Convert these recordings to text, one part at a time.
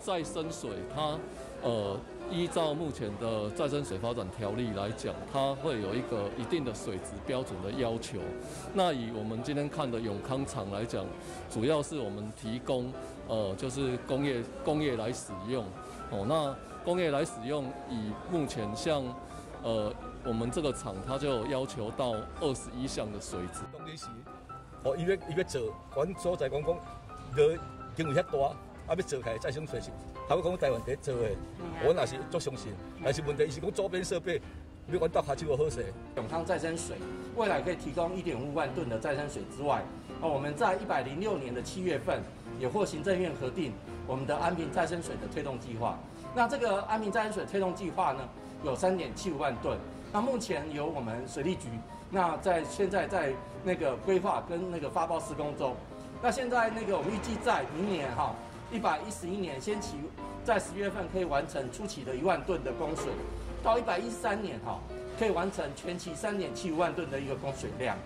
再生水，它呃依照目前的再生水发展条例来讲，它会有一个一定的水质标准的要求。那以我们今天看的永康厂来讲，主要是我们提供呃就是工业工业来使用哦。那工业来使用，以目前像呃我们这个厂，它就要求到二十一项的水质。哦，伊要伊要做，阮所在讲讲，个经费遐大，啊要做起来再生水是，他要讲台湾在做的，我那是足相信。但是问题是讲周边设备，要阮搭下手好势。永康再生水未来可以提供一点五万吨的再生水之外，哦，我们在一百零六年的七月份也获行政院核定我们的安平再生水的推动计划。那这个安平再生水推动计划呢，有三点七五万吨。那目前由我们水利局。那在现在在那个规划跟那个发包施工中，那现在那个我们预计在明年哈一百一十一年先期，在十月份可以完成初期的一万吨的供水，到一百一十三年哈可以完成全期三点七五万吨的一个供水量，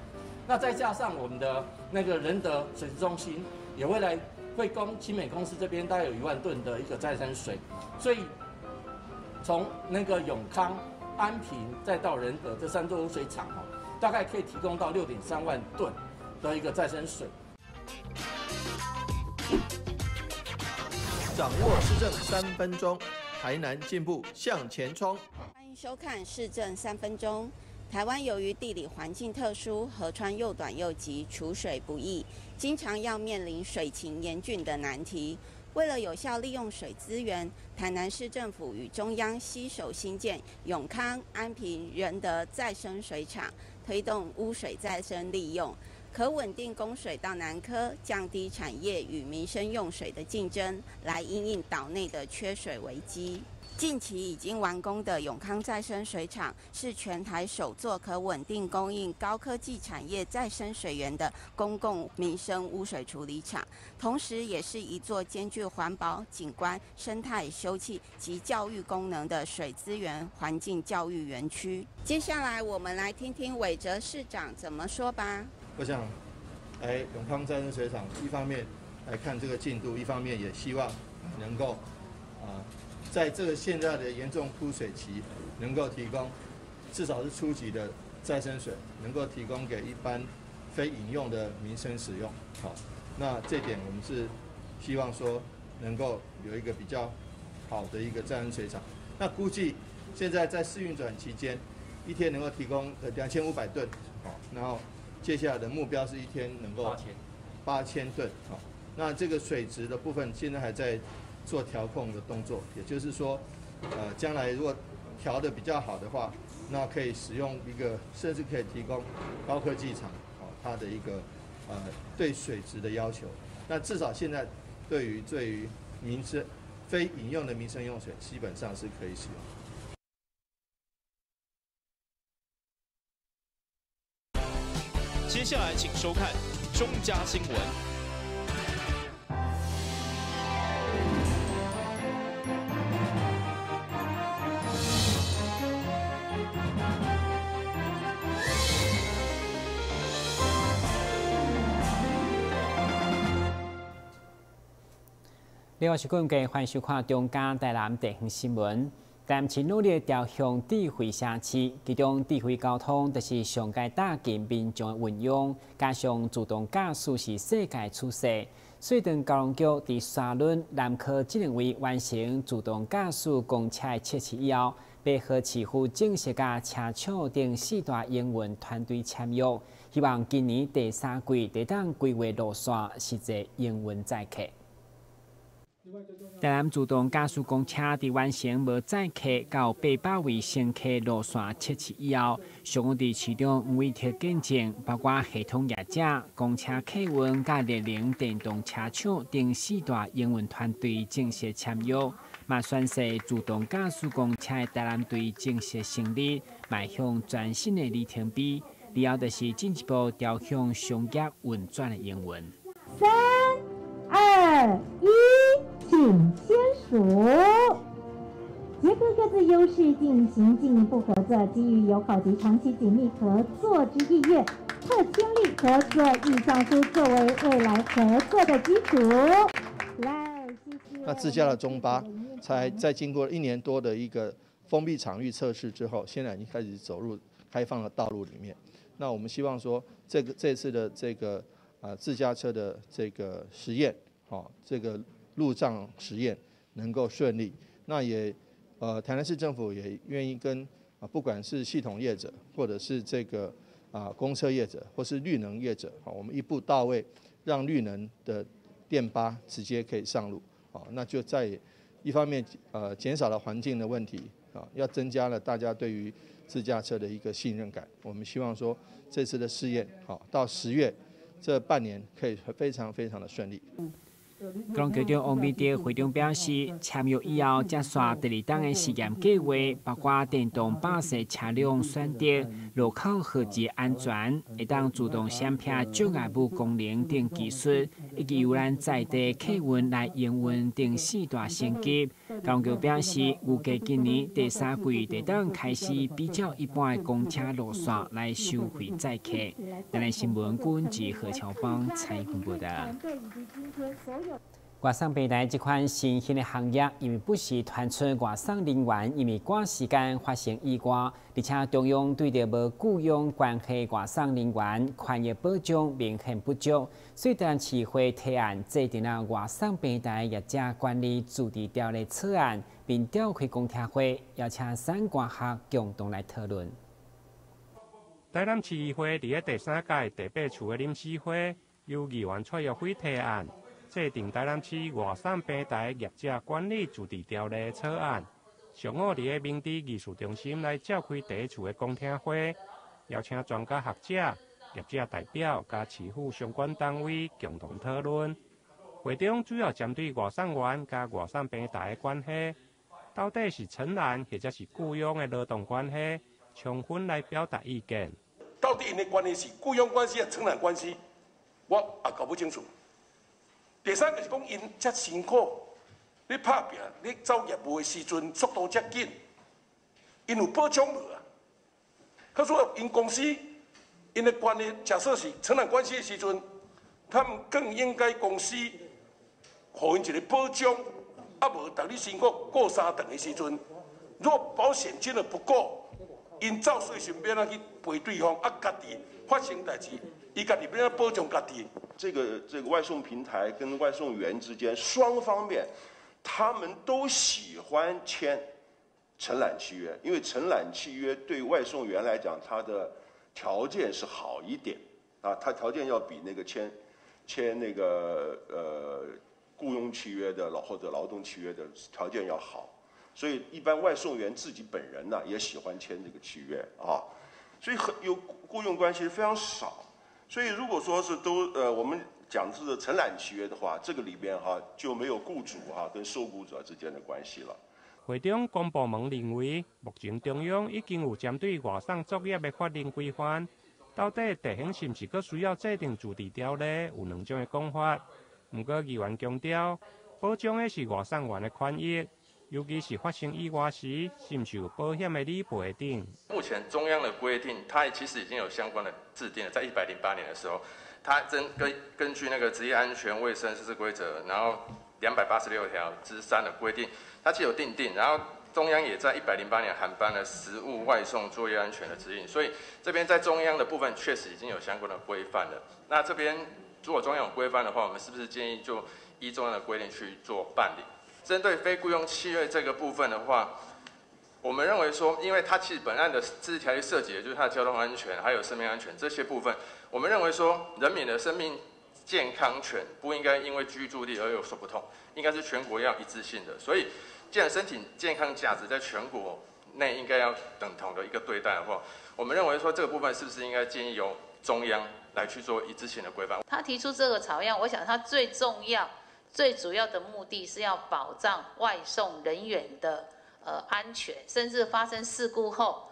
那再加上我们的那个仁德水质中心也未来会供清美公司这边大概有一万吨的一个再生水，所以从那个永康、安平再到仁德这三座污水厂哈。大概可以提供到六点三万吨的一个再生水。掌握市政三分钟，台南进步向前冲。欢迎收看市政三分钟。台湾由于地理环境特殊，河川又短又急，储水不易，经常要面临水情严峻的难题。为了有效利用水资源，台南市政府与中央携手新建永康、安平、仁德再生水厂，推动污水再生利用，可稳定供水到南科，降低产业与民生用水的竞争，来应应岛内的缺水危机。近期已经完工的永康再生水厂是全台首座可稳定供应高科技产业再生水源的公共民生污水处理厂，同时也是一座兼具环保、景观、生态、休憩及教育功能的水资源环境教育园区。接下来，我们来听听韦哲市长怎么说吧。我想，来永康再生水厂，一方面来看这个进度，一方面也希望能够啊。在这个现在的严重枯水期，能够提供至少是初级的再生水，能够提供给一般非饮用的民生使用。好，那这点我们是希望说能够有一个比较好的一个再生水厂。那估计现在在试运转期间，一天能够提供呃两千五百吨。好，然后接下来的目标是一天能够八千八千吨。好，那这个水质的部分现在还在。做调控的动作，也就是说，呃，将来如果调的比较好的话，那可以使用一个，甚至可以提供高科技厂，哦，它的一个呃对水质的要求。那至少现在对于对于民生非饮用的民生用水，基本上是可以使用。接下来请收看中嘉新闻。另外是各位欢迎收看中嘉台南地方新闻。但是努力调向智慧城市，其中智慧交通就是上届大建民众的运用，加上自动驾驶是世界趋势。水电交通局伫沙仑南科智能位完成自动驾驶公车的测试以后，配合市府正式甲车厂等四大营运团队签约，希望今年第三季得当规划路线，实际营运载客。台南自动驾驶公车伫完成无载客到八百位乘客路线测试以后，上午伫市场五位特见证，包括系统业者、公车客运、甲列宁电动车厂等四大营运团队正式签约，嘛宣示自动驾驶公车的台南队正式成立，迈向全新的里程碑。然后就是进一步调向商业运转的营运。二、一。请签署，结合各自优势进行进一步合作，基于友好及长期紧密合作之意愿，特签立合作意向书作为未来合作的基础。来，谢那自家的中巴才在经过一年多的一个封闭场域测试之后，现在已经开始走入开放的道路里面。那我们希望说，这个这次的这个啊自驾车的这个实验，哦，这个路障实验能够顺利。那也呃台南市政府也愿意跟啊不管是系统业者，或者是这个啊公车业者，或是绿能业者，啊我们一步到位，让绿能的电巴直接可以上路。啊，那就在一方面呃减少了环境的问题啊，要增加了大家对于自驾车的一个信任感。我们希望说这次的试验好到十月这半年可以非常非常的顺利。高雄局长王美德会中表示，签约以后，将刷第二档的实验计划，包括电动巴士车辆选择、路口合资安全、会当自动闪避障碍物功能等技术，以及由咱在地客运来营运等四大升级。高雄局表示，预计今年第三季会当开始比较一般的公车路线来收费载客。但系新闻官及何乔邦采访报道。外送平台这款新兴的行业，因为不时传出外送人员因为赶时间发生意外，而且中央对着无雇佣关系外送人员权益保障明显不足，所以当市会提案制定了外送平台业者管理驻地条例草案，并召开公听会，邀请三官学共同来讨论。台南市议会伫个第三届第八次的临时会，由议员蔡耀辉提案。制定台南市外送平台业者管理自治条例草案，上午伫个明治艺术中心来召开第一次的公听会，邀请专家学者、业者代表加市府相关单位共同讨论。会中主要针对外送员加外送平台的关系，到底是承揽或者是雇佣的劳动关系，充分来表达意见。到底因的关系是雇佣关系还是承揽关系？我也搞不清楚。第三个是讲，因遮辛苦，你拍拼，你走业务的时阵速度遮紧，因有保障无啊？他说，因公司因的关系，假设是承揽关系的时阵，他们更应该公司，互因一个保障，啊无等你辛苦过三顿的时阵，若保险金的不够，因照税顺便啊去赔对方，啊家己发生代志。一个里边保障家己，这个这个外送平台跟外送员之间双方面，他们都喜欢签承揽契约，因为承揽契约对外送员来讲，他的条件是好一点。啊，他条件要比那个签签那个呃雇佣契约的劳或者劳动契约的条件要好，所以一般外送员自己本人呢也喜欢签这个契约啊，所以很有雇佣关系非常少。所以，如果说是都呃，我们讲的是承揽契约的话，这个里边哈就没有雇主哈跟受雇者之间的关系了。会中公部门认为，目前中央已经有针对外送作业的法令规范，到底地形是不是阁需要制定驻地条例？有两种的讲法。不过议员强调，保障的是外送员的权益。尤其是发生意外时，是不是有保险的理赔定？目前中央的规定，它其实已经有相关的制定了。在一百零八年的时候，它根根根据那个职业安全卫生实施规则，然后两百八十六条之三的规定，它既有定定，然后中央也在一百零八年颁了食物外送作业安全的指引。所以这边在中央的部分确实已经有相关的规范了。那这边如果中央有规范的话，我们是不是建议就依中央的规定去做办理？针对非雇佣契约这个部分的话，我们认为说，因为它其实本案的自治条例涉及的就是它的交通安全，还有生命安全这些部分，我们认为说，人民的生命健康权不应该因为居住地而有所不同，应该是全国要一致性的。所以，既然身体健康价值在全国内应该要等同的一个对待的话，我们认为说这个部分是不是应该建议由中央来去做一致性的规范？他提出这个草样，我想他最重要。最主要的目的是要保障外送人员的呃安全，甚至发生事故后，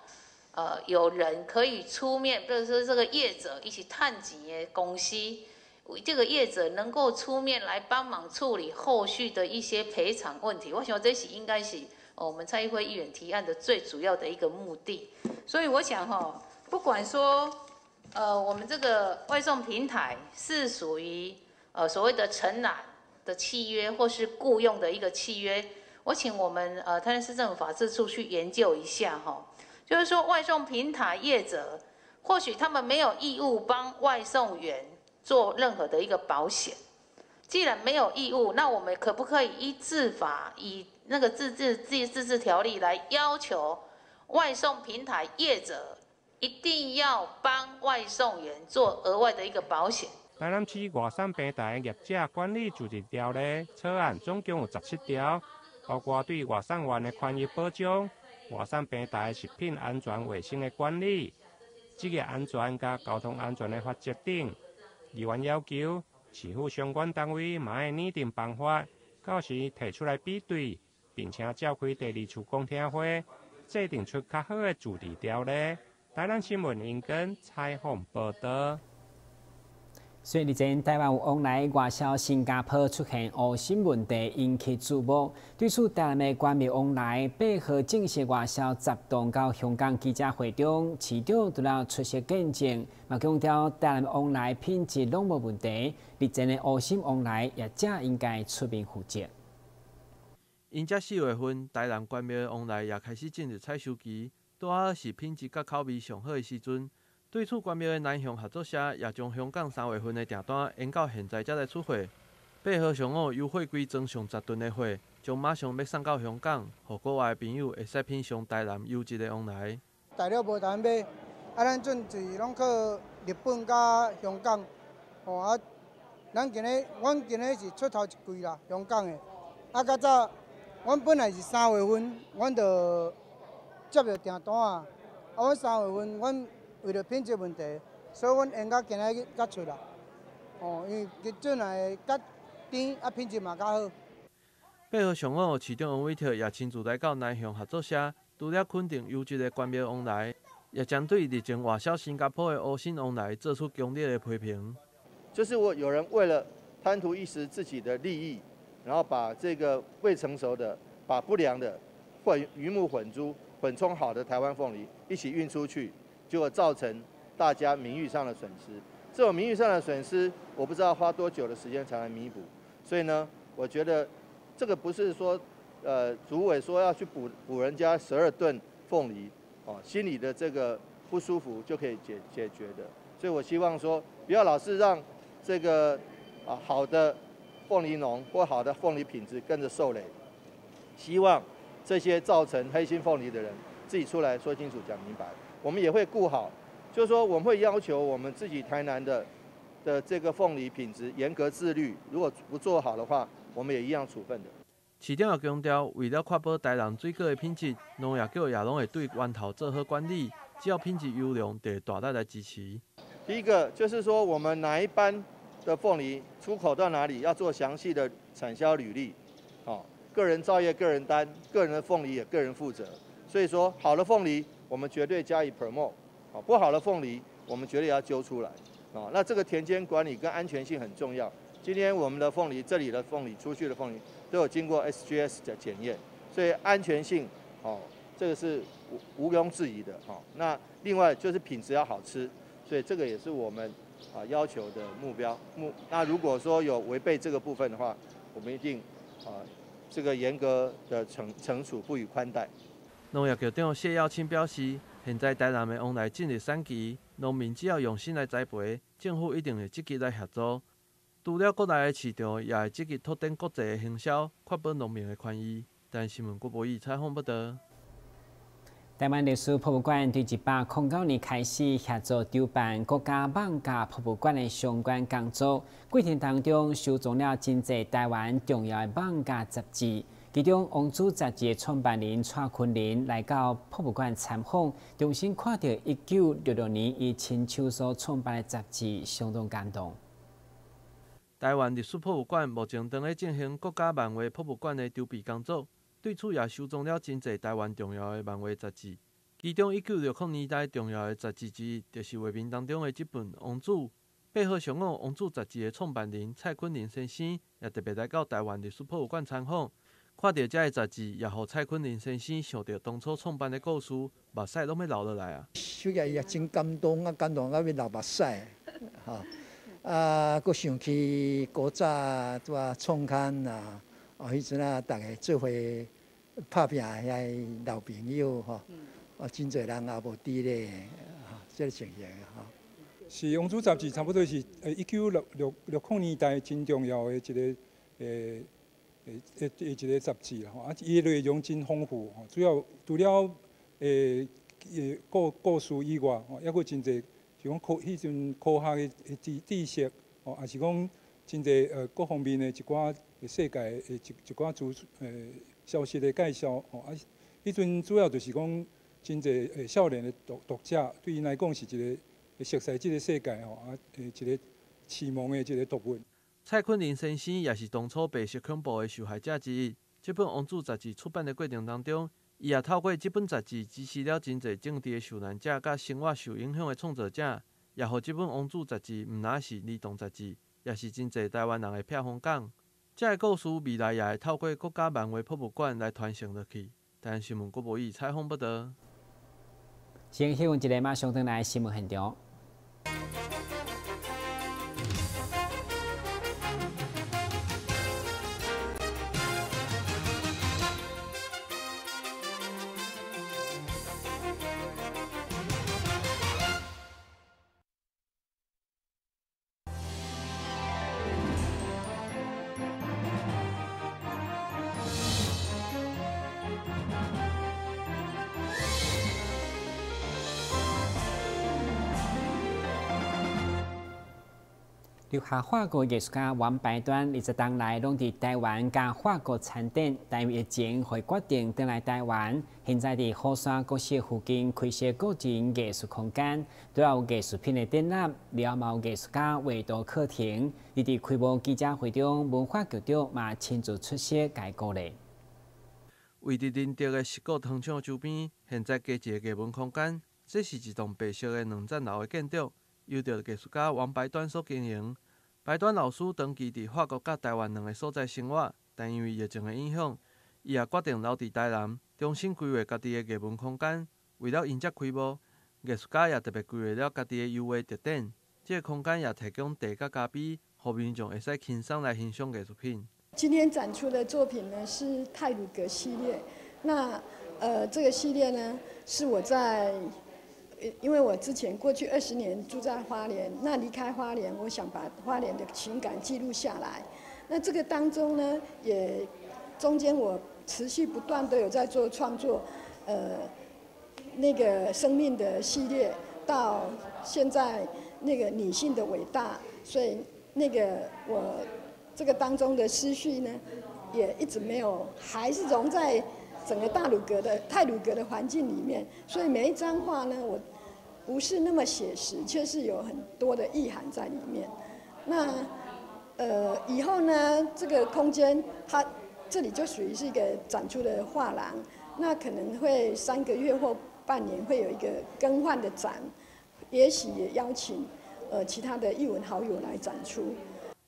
呃有人可以出面，比如说这个业者一起探几的公司，这个业者能够出面来帮忙处理后续的一些赔偿问题。我想这是应该是我们蔡议会议员提案的最主要的一个目的。所以我想哈，不管说呃我们这个外送平台是属于呃所谓的承揽。的契约或是雇佣的一个契约，我请我们呃台南市政府法制处去研究一下哈。就是说，外送平台业者或许他们没有义务帮外送员做任何的一个保险。既然没有义务，那我们可不可以依自法以那个自治自自治条例来要求外送平台业者一定要帮外送员做额外的一个保险？台南市外送平台业者管理自治条例草案总共有十七条，包括对外送员的权益保障。外送平台食品安全卫生的管理、职业安全甲交通安全的法则等，议员要求市府相关单位马上拟定办法，到时提出来比对，并且召开第二次公听会，制定出较好的主题条例。台南新闻引根采访报道。所以，日前台湾有往来外销新加坡出现恶心问题，引起注目。对此，台湾的官媒往来配合正式外销集动到香港记者会中，市长除了出席见证，嘛强调台湾往来品质拢无问题。日前的恶心往来也正应该出面负责。因这四月份，台南官媒往来也开始进入采收期，拄好是品质甲口味上好的时阵。对此，关庙的南向合作社也将香港三月份的订单延到现在才来出货。八号上午优惠规装上十吨的货，将马上要送到香港，互国外的朋友会使品尝台南优质的往来。大了无单买，啊，咱准是拢去日本甲香港，吼啊，咱今日，阮今日是出头一季啦，香港的。啊，较早，阮本来是三月份，阮就接到订单啊，啊，阮三月份，阮。为了品质问题，所以阮应该今日甲出啦。哦，因为日准来较甜，啊品质嘛较好。配合上午市长王伟特也亲自来到南向合作社，除了肯定优质的官庙往来，也将对日前外销新加坡的欧信往来做出强烈的批评。就是我有人为了贪图一时自己的利益，然后把这个未成熟的、把不良的混鱼目混珠、混充好的台湾凤梨一起运出去。就会造成大家名誉上的损失，这种名誉上的损失，我不知道花多久的时间才能弥补。所以呢，我觉得这个不是说，呃，主委说要去补补人家十二吨凤梨，哦，心里的这个不舒服就可以解解决的。所以我希望说，不要老是让这个啊好的凤梨农或好的凤梨品质跟着受累。希望这些造成黑心凤梨的人自己出来说清楚、讲明白。我们也会顾好，就是说我们会要求我们自己台南的的这个凤梨品质严格自律，如果不做好的话，我们也一样处分的。市长也强调，为了确保台南水果的品质，农业局也拢会对源头做好管理，只要品质优良，就大大来支持。第一个就是说，我们哪一班的凤梨出口到哪里，要做详细的产销履历，哦，个人造业个人担，个人的凤梨也个人负责。所以说，好的凤梨。我们绝对加以 promote，啊，不好的凤梨，我们绝对要揪出来，啊，那这个田间管理跟安全性很重要。今天我们的凤梨，这里的凤梨，出去的凤梨，都有经过 SGS 的检验，所以安全性，哦，这个是毋毋庸置疑的，哈。那另外就是品质要好吃，所以这个也是我们啊要求的目标。目那如果说有违背这个部分的话，我们一定啊这个严格的惩惩处，不予宽待。农业局长谢耀清表示，现在台南的往来进入产期，农民只要用心来栽培，政府一定会积极来协助。除了国内的市场，也会积极拓展国际的行销，确保农民的权益。但新闻郭博义采访不得。台湾历史博物馆对一百零九年开始协助筹办国家网架博物馆的相关工作，过程当中收藏了真济台湾重要的网架杂志。其中，王子杂志创办人蔡坤林来到博物馆参访，重新看到一九六六年以亲手所创办的杂志，相当感动。台湾历史博物馆目前正在进行国家漫画博物馆的筹备工作，对此也收藏了真济台湾重要的漫画杂志。其中，一九六零年代重要的杂志之一，就是画面当中的这本《王子》。配合上午，《王子》杂志的创办人蔡坤林先生也特别来到台湾历史博物馆参访。看到这个杂志，也互蔡坤林先生想到当初创办的故事，目屎拢要流落来啊！小爷也真感动啊，感动啊要流目屎，哈！啊，佫想起古早拄啊创刊啊，哦，迄阵啊，逐个做伙拍拼遐老朋友吼，哦，真侪人也无伫咧，吼，即个情形吼。是《王子杂志》差不多是呃一九六六六零年代真重要的一个诶诶诶一个杂志啦，吼，啊，伊内容真丰富，吼，主要除了诶诶故故事以外，吼，抑佫真侪。是讲科迄阵科学的知知识，吼，也是讲真侪呃各方面诶一寡诶世界诶一一寡资诶消息的介绍，吼，啊，迄阵主要就是讲真侪诶少年诶读读者，对因来讲是一个熟悉即个世界，吼，啊，诶一个启蒙诶一个读物。蔡坤林先生也是当初白色恐怖的受害者之一。这本《王子》杂志出版的过程当中。伊也透过这本杂志支持了真侪政治的受难者，甲生活受影响的创作者，也互这本《王子》杂志毋若是儿童杂志，也是真侪台湾人的避风港。这个故事未来也会透过国家漫画博物馆来传承落去。但新闻国无以采访不得。先希望一个马上登来新闻现场。法国艺术家王白端，二十当来拢伫台湾甲法国参展，但疫情会决定登来台湾。现在伫火山国小附近开设个人艺术空间，都有艺术品的展览，了貌艺术家画图课程。伊伫开幕记者会中，文化局长嘛亲自出席解鼓励。位伫林德的石鼓糖厂周边，现在加一个艺文空间，这是一栋白色的两层楼的建筑。由着艺术家王白端所经营。白端老师长期伫法国甲台湾两个所在生活，但因为疫情的影响，伊也决定留伫台南，重新规划家己的艺文空间。为了迎接开幕，艺术家也特别规划了家己的优惠特点。这个空间也提供茶甲咖啡，互民众会使轻松来欣赏艺术品。今天展出的作品呢是泰鲁格系列。那呃，这个系列呢是我在。因为我之前过去二十年住在花莲，那离开花莲，我想把花莲的情感记录下来。那这个当中呢，也中间我持续不断都有在做创作，呃，那个生命的系列到现在那个女性的伟大，所以那个我这个当中的思绪呢，也一直没有，还是融在整个大鲁阁的泰鲁阁的环境里面。所以每一张画呢，我。不是那么写实，却是有很多的意涵在里面。那呃，以后呢，这个空间它这里就属于是一个展出的画廊，那可能会三个月或半年会有一个更换的展，也许也邀请呃其他的艺文好友来展出。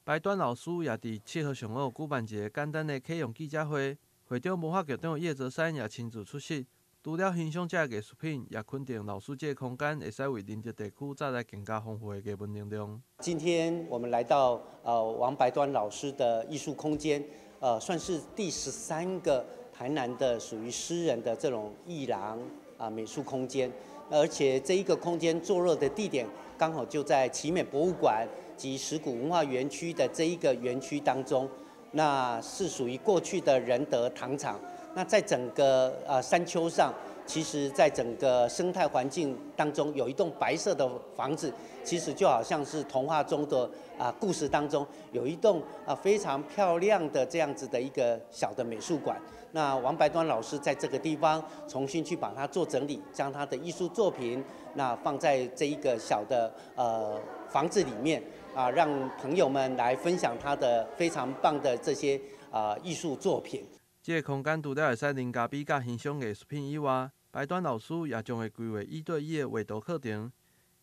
白端老师也伫七号上午举办一个简单的启用记者会，会长文化局长叶泽山也亲自出席。除了欣赏这艺术品，也肯定老师这个空间会使为邻近地区带来更加丰富的艺文内容。今天我们来到呃王白端老师的艺术空间，呃，算是第十三个台南的属于诗人的这种艺廊啊美术空间，而且这一个空间坐落的地点刚好就在奇美博物馆及石鼓文化园区的这一个园区当中，那是属于过去的仁德糖厂。那在整个呃山丘上，其实在整个生态环境当中，有一栋白色的房子，其实就好像是童话中的啊故事当中有一栋啊非常漂亮的这样子的一个小的美术馆。那王白端老师在这个地方重新去把它做整理，将他的艺术作品那放在这一个小的呃房子里面啊，让朋友们来分享他的非常棒的这些啊艺术作品。这个空间除了会使人家比较欣赏艺术品以外，白端老师也将会规划一对一的画图课程，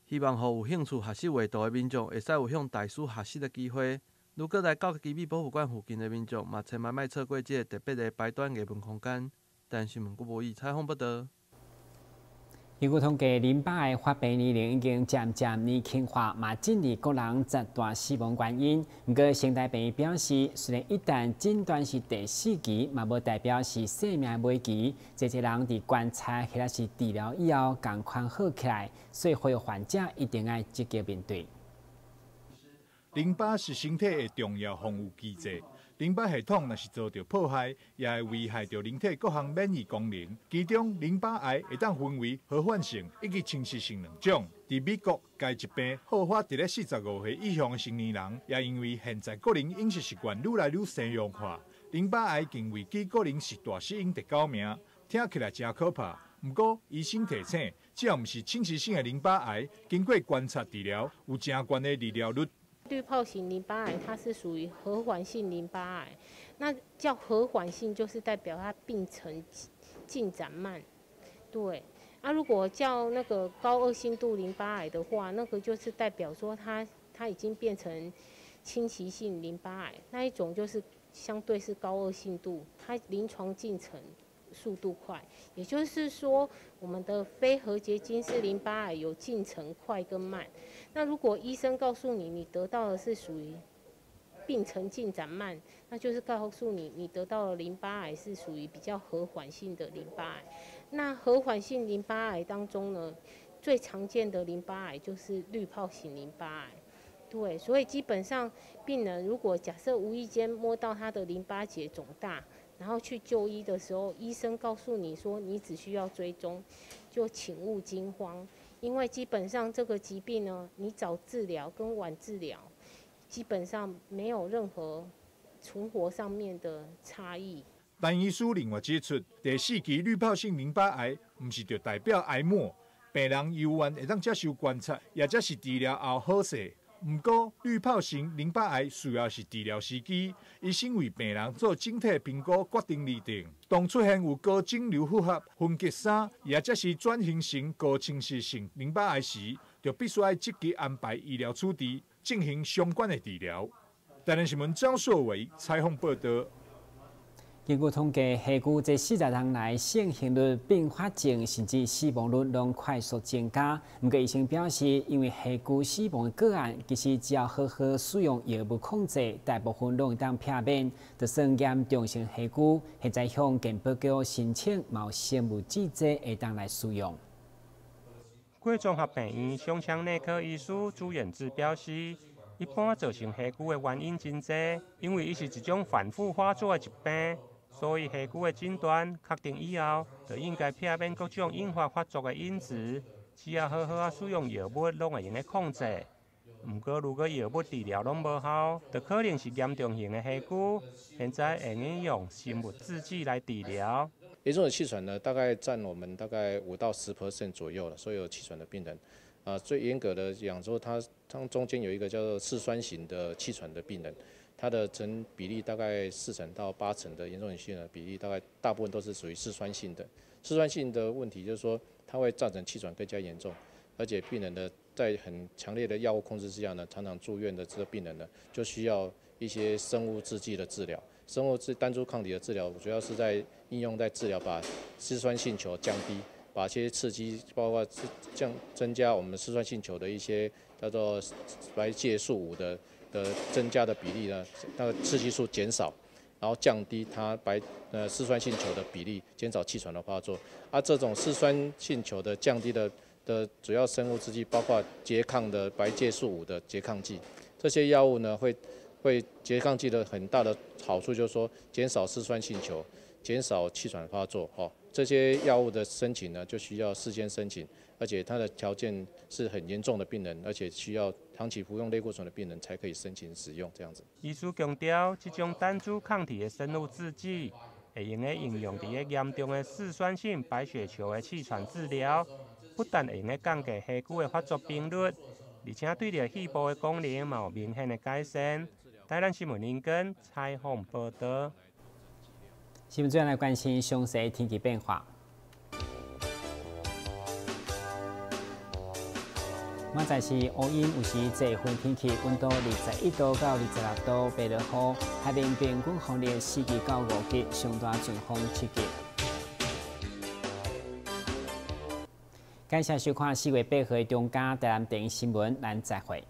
希望予有兴趣学习画图的民众会使有向大师学习的机会。如果来到吉米博物馆附近的民众，嘛千万莫错过这个特别的白端艺文空间。但新闻国无以采访不得。根据统计，淋巴癌发病年龄已经渐渐年轻化，嘛，建议个人诊断死亡原因。不过，现代病院表示，虽然一旦诊断是第四期，嘛无代表是生命危机。这些人伫观察或者是治疗以后，赶快好起来，所以呼吁患者一定要积极面对。淋巴是身体的重要防护机制。淋巴系统若是遭到破坏，也会危害到人体各项免疫功能。其中，淋巴癌会当分为好发性以及侵蚀性两种。伫美国，该疾病好发伫咧四十五岁以上的成年人，也因为现在个人饮食习惯愈来愈西洋化，淋巴癌竟为其个人是大死因第九名，听起来真可怕。不过，医生提醒，只要毋是侵蚀性的淋巴癌，经过观察治疗，有正悬的治疗率。滤泡型淋巴癌，它是属于和缓性淋巴癌。那叫和缓性，就是代表它病程进展慢。对，那如果叫那个高恶性度淋巴癌的话，那个就是代表说它它已经变成侵袭性淋巴癌。那一种就是相对是高恶性度，它临床进程。速度快，也就是说，我们的非核结晶式淋巴癌有进程快跟慢。那如果医生告诉你，你得到的是属于病程进展慢，那就是告诉你，你得到的淋巴癌是属于比较和缓性的淋巴癌。那和缓性淋巴癌当中呢，最常见的淋巴癌就是滤泡型淋巴癌。对，所以基本上病人如果假设无意间摸到他的淋巴结肿大，然后去就医的时候，医生告诉你说你只需要追踪，就请勿惊慌，因为基本上这个疾病呢，你早治疗跟晚治疗，基本上没有任何存活上面的差异。但医师另外指出，第四期滤泡性淋巴癌唔是就代表癌末，病人有缘会当接受观察，也则是治疗后好些。不过，滤泡型淋巴癌需要是治疗时机，医生为病人做整体评估，决定立定。当出现有高肿瘤复合、分级三，也即是转型型高侵袭性淋巴癌时，就必须要积极安排医疗处置，进行相关的治疗。台南新闻张硕伟采访报道。根据统计，下股这四十人来，性行率、并发症甚至死亡率拢快速增加。不过医生表示，因为下股死亡的个案，其实只要好好使用药物控制，大部分拢会当避免。就算严重性下股，现在向健保局申请毛生物制剂会当来使用。贵综合病院胸腔内科医师朱远志表示，一般造成下股的原因真多，因为伊是一种反复发作的疾病。所以下骨的诊断确定以后，就应该避免各种引发发作的因子，只要好好啊使用药物，拢会用来控制。不过，如果药物治疗拢无效，就可能是严重型的下骨。现在会用用生物制剂来治疗。严重的气喘呢，大概占我们大概五到十 percent 左右了，所有气喘的病人。啊，最严格的讲说，它它中间有一个叫做嗜酸型的气喘的病人。它的成比例大概四成到八成的严重性的比例，大概大部分都是属于嗜酸性的。嗜酸性的问题就是说，它会造成气喘更加严重，而且病人的在很强烈的药物控制之下呢，常常住院的这个病人呢，就需要一些生物制剂的治疗。生物制单株抗体的治疗，主要是在应用在治疗把嗜酸性球降低，把一些刺激，包括降增加我们嗜酸性球的一些叫做白介素五的。的增加的比例呢，那个刺激素减少，然后降低它白呃嗜酸性球的比例，减少气喘的发作。而这种嗜酸性球的降低的的主要生物制剂，包括拮抗的白介素五的拮抗剂，这些药物呢会会拮抗剂的很大的好处就是说减少嗜酸性球，减少气喘发作。哈，这些药物的申请呢就需要事先申请。而且他的条件是很严重的病人，而且需要长期服用类固醇的病人才可以申请使用这样子。医师强调，这种单株抗体的生物制剂会用来应用在严重的嗜酸性白血球的气喘治疗，不但会用来降低下骨的发作频率，而且对着细胞的功能也有明显的改善。台南新闻林根采访报道。新闻最后来关心详细天气变化。明仔是乌阴，有时侪云天气，温度二十一度到二十六度，白日好，海面平均风力四级到五级，上大阵风七级。感谢收看四月八号的中嘉台南电影新闻，咱再会。